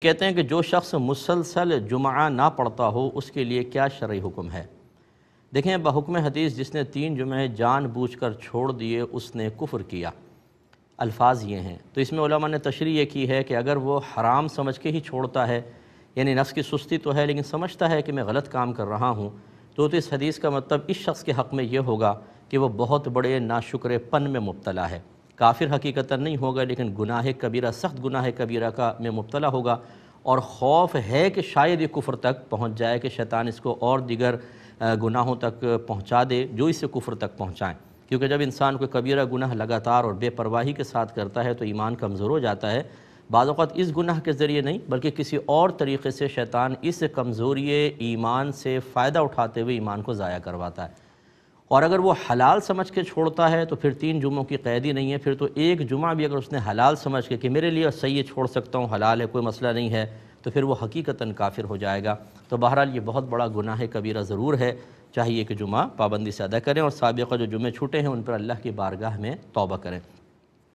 کہتے ہیں کہ جو شخص مسلسل جمعہ نہ پڑھتا ہو، اس کے لیے کیا شرعی حکم ہے؟ دیکھیں، بحکم حدیث جس نے تین جمعے جان بوجھ کر چھوڑ دیے، اس نے کفر کیا۔ الفاظ یہ ہیں۔ تو اس میں علماء نے تشریح یہ کی ہے کہ اگر وہ حرام سمجھ کے ہی چھوڑتا ہے یعنی نفس کی سستی تو ہے، لیکن سمجھتا ہے کہ میں غلط کام کر رہا ہوں، تو اس حدیث کا مطلب اس شخص کے حق میں یہ ہوگا کہ وہ بہت بڑے ناشکر پن میں مبتلا ہے۔ کافر حقیقتاً نہیں ہوگا، لیکن گناہ کبیرہ، سخت گناہ کبیرہ کا میں مبتلا ہوگا۔ اور خوف ہے کہ شاید یہ کفر تک پہنچ جائے کہ شیطان اس کو اور دیگر گناہوں تک پہنچا دے جو اس سے کفر تک پہنچائیں۔ کیونکہ جب انسان کوئی کبیرہ گناہ لگاتار اور بے پرواہی کے ساتھ کرتا ہے تو ایمان کمزور ہو جاتا ہے۔ بعض اوقات اس گناہ کے ذریعے نہیں، بلکہ کسی اور طریقے سے شیطان اس کمزوری ایمان سے فائدہ اٹھاتے ہوئے ایمان کو ضائع کرواتا ہے۔ اور اگر وہ حلال سمجھ کے چھوڑتا ہے تو پھر تین جمعوں کی قیدی نہیں ہے، پھر تو ایک جمعہ بھی اگر اس نے حلال سمجھ کے کہ میرے لیے صحیح چھوڑ سکتا ہوں، حلال ہے، کوئی مسئلہ نہیں ہے، تو پھر وہ حقیقتاً کافر ہو جائے گا۔ تو بہرحال یہ بہت بڑا گناہ کبیرہ ضرور ہے۔ چاہیے کہ جمعہ پابندی سے ادا کریں اور سابقہ جو جمعے چھوٹے ہیں، ان پر اللہ کی بارگاہ میں توبہ کریں۔